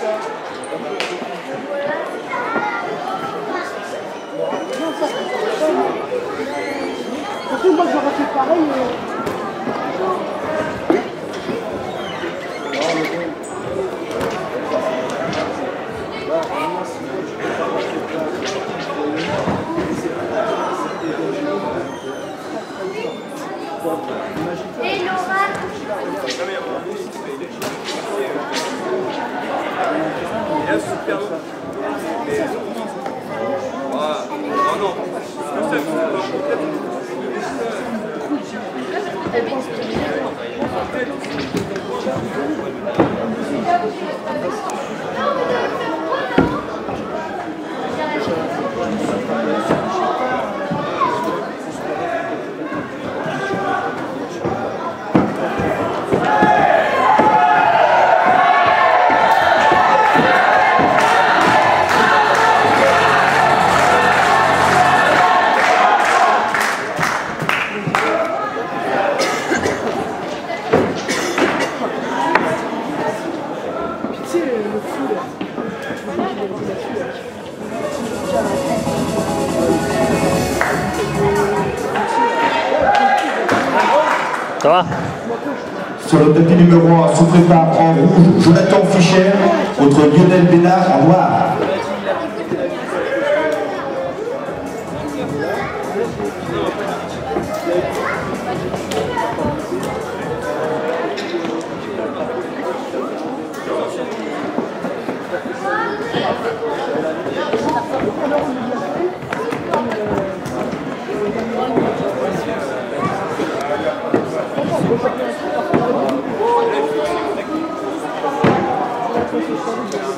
Moi, j'aurais Et Laura Est super. Voilà. Non, non. Comme ça, Sur le tapis numéro 1, sous prépare en rouge, Jonathan Fischer contre Lionel Bénard en noir. construção do jogo.